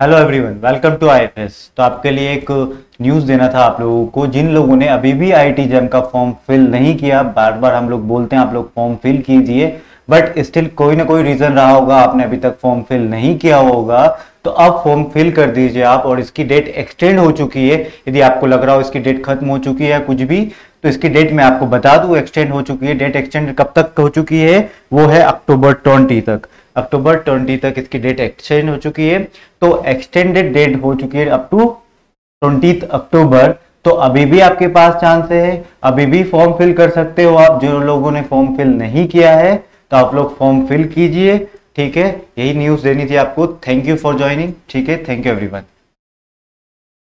Hello everyone welcome to IFS तो आपके लिए एक न्यूज़ देना था आप लोगों को, जिन लोगों ने अभी भी आईटी जैम का फॉर्म फिल नहीं किया बार बार हम लोग बोलते हैं आप लोग फॉर्म फिल कीजिए बट स्टिल कोई ना कोई रीज़न रहा होगा, आपने अभी तक फॉर्म फिल नहीं किया होगा तो अब फॉर्म फिल कर दीजिए आप और इसकी डेट एक्सटेंड हो चुकी है। यदि आपको लग रहा हो इसकी डेट खत्म हो चुकी है कुछ भी तो इसकी डेट मैं आपको बता दूँ एक्सटेंड हो चुकी है। डेट एक्सटेंड कब तक हो चुकी है? वो है अक्टूबर ट्वेंटी तक। अक्टूबर ट्वेंटी तक इसकी डेट एक्सटेंड हो चुकी है। तो एक्सटेंडेड डेट हो चुकी है अप टू ट्वेंटी अक्टूबर। तो अभी भी आपके पास चांस है। अभी भी फॉर्म फिल कर सकते हो आप। जो लोगों ने फॉर्म फिल नहीं किया है तो आप लोग फॉर्म फिल कीजिए। ठीक है? यही न्यूज़ देनी थी आपको। थैंक यू फॉर ज्वाइनिंग ठीक है? Thank you everyone